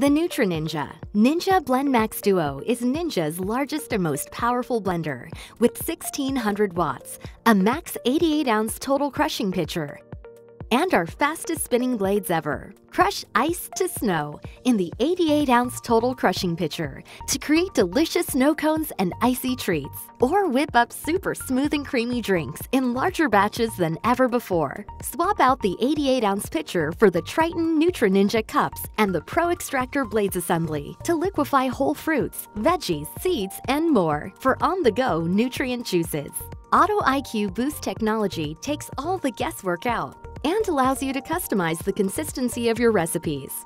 The Nutri Ninja. Ninja Blend Max Duo is Ninja's largest and most powerful blender with 1600 watts, a max 88 ounce total crushing pitcher, and our fastest spinning blades ever. Crush ice to snow in the 88 ounce total crushing pitcher to create delicious snow cones and icy treats. Or whip up super smooth and creamy drinks in larger batches than ever before. Swap out the 88 ounce pitcher for the Tritan Nutri Ninja cups and the Pro Extractor Blades Assembly to liquefy whole fruits, veggies, seeds, and more for on the go nutrient juices. Auto IQ Boost technology takes all the guesswork out and allows you to customize the consistency of your recipes.